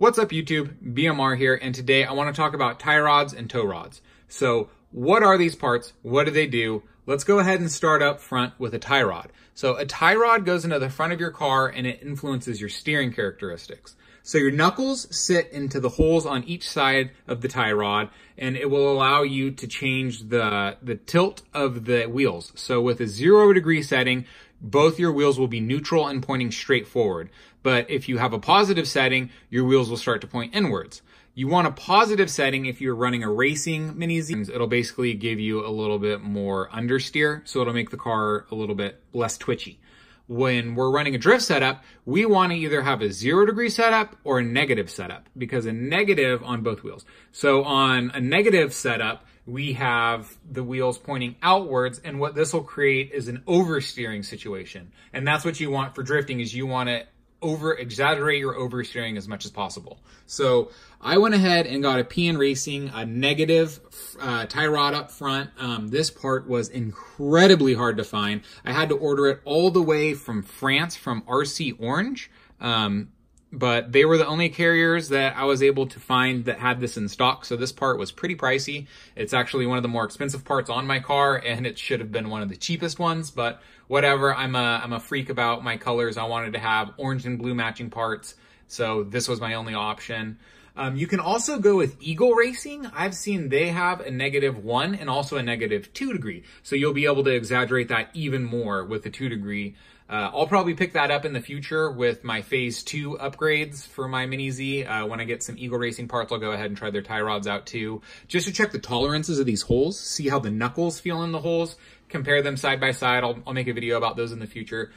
What's up YouTube? BMR here, and today I wanna talk about tie rods and toe rods. So what are these parts? What do they do? Let's go ahead and start up front with a tie rod. So a tie rod goes into the front of your car and it influences your steering characteristics. So your knuckles sit into the holes on each side of the tie rod and it will allow you to change the, the tilt of the wheels. So with a zero degree setting, both your wheels will be neutral and pointing straight forward. But if you have a positive setting, your wheels will start to point inwards. You want a positive setting if you're running a racing mini Z. It'll basically give you a little bit more understeer, so it'll make the car a little bit less twitchy. When we're running a drift setup, we want to either have a zero degree setup or a negative setup because a negative on both wheels. So on a negative setup, we have the wheels pointing outwards and what this will create is an oversteering situation. And that's what you want for drifting is you want to over exaggerate your oversteering as much as possible. So I went ahead and got a PN Racing, a negative uh, tie rod up front. Um, this part was incredibly hard to find. I had to order it all the way from France from RC Orange. Um, but they were the only carriers that I was able to find that had this in stock. So this part was pretty pricey. It's actually one of the more expensive parts on my car and it should have been one of the cheapest ones, but whatever. I'm a, I'm a freak about my colors. I wanted to have orange and blue matching parts. So this was my only option. Um, you can also go with Eagle Racing. I've seen they have a negative one and also a negative two degree. So you'll be able to exaggerate that even more with the two degree. Uh, I'll probably pick that up in the future with my phase two upgrades for my Mini Z. Uh, when I get some Eagle Racing parts, I'll go ahead and try their tie rods out too, just to check the tolerances of these holes, see how the knuckles feel in the holes, compare them side by side. I'll, I'll make a video about those in the future.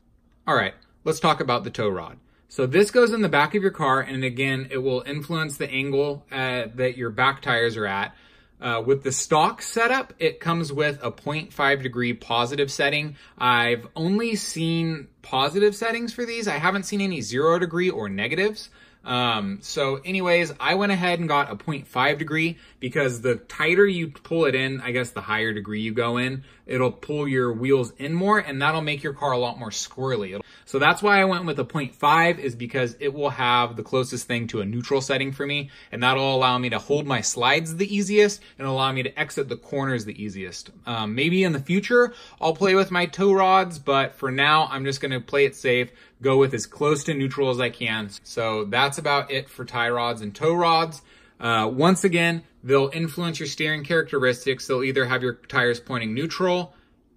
All right, let's talk about the toe rod. So this goes in the back of your car, and again, it will influence the angle uh, that your back tires are at. Uh, with the stock setup, it comes with a 0.5 degree positive setting. I've only seen positive settings for these. I haven't seen any zero degree or negatives. Um, so anyways, I went ahead and got a 0.5 degree because the tighter you pull it in, I guess the higher degree you go in, it'll pull your wheels in more and that'll make your car a lot more squirrely. So that's why I went with a 0.5 is because it will have the closest thing to a neutral setting for me and that'll allow me to hold my slides the easiest and allow me to exit the corners the easiest. Um, maybe in the future I'll play with my toe rods, but for now I'm just to play it safe, go with as close to neutral as I can. So that's about it for tie rods and toe rods. Uh, once again, they'll influence your steering characteristics. They'll either have your tires pointing neutral,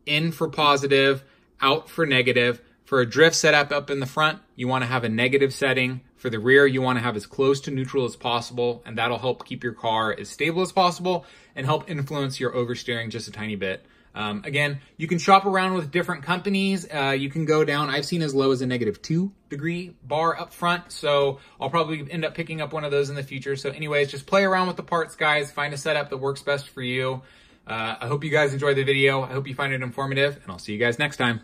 in for positive, out for negative. For a drift setup up in the front, you want to have a negative setting. For the rear, you want to have as close to neutral as possible, and that'll help keep your car as stable as possible and help influence your oversteering just a tiny bit. Um, again, you can shop around with different companies. Uh, you can go down, I've seen as low as a negative two degree bar up front. So I'll probably end up picking up one of those in the future. So anyways, just play around with the parts, guys. Find a setup that works best for you. Uh, I hope you guys enjoyed the video. I hope you find it informative and I'll see you guys next time.